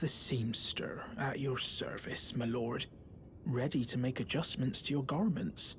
the seamster at your service, my lord, ready to make adjustments to your garments.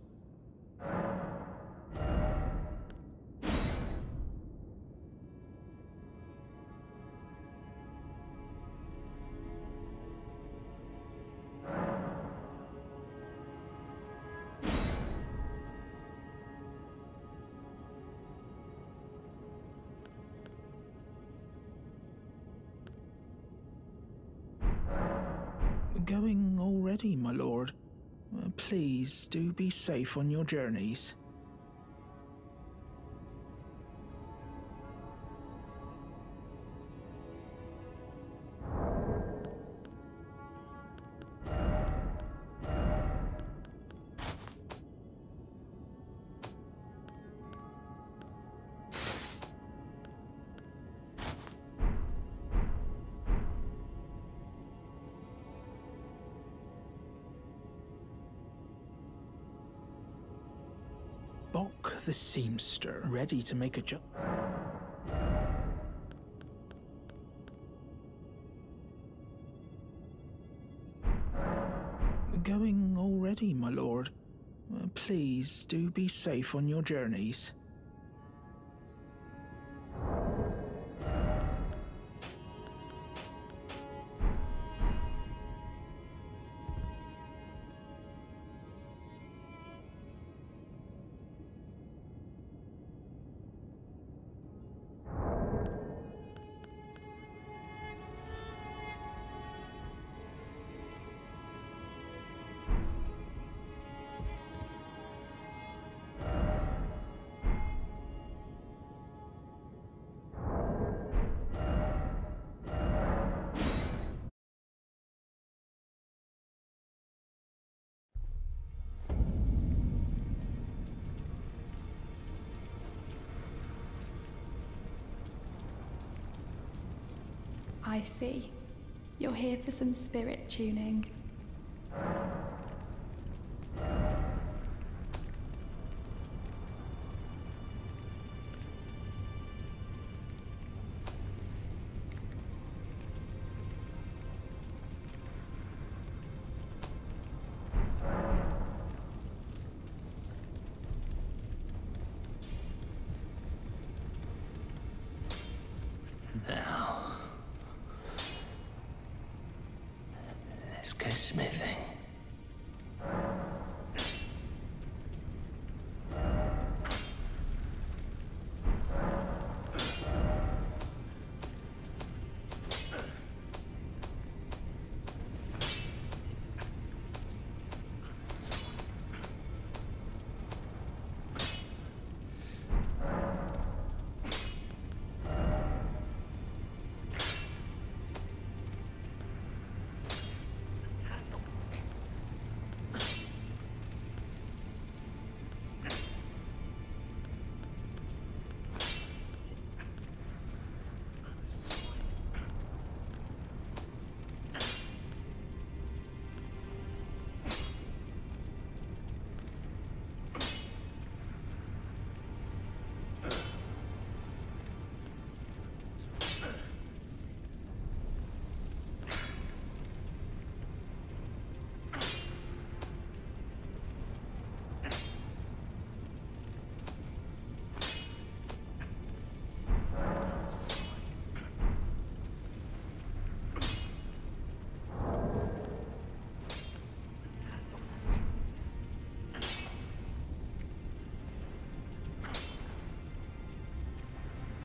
Lord. Uh, Please do be safe on your journeys. Ready to make a ju- Going already, my lord. Uh, Please do be safe on your journeys. I see. You're here for some spirit tuning.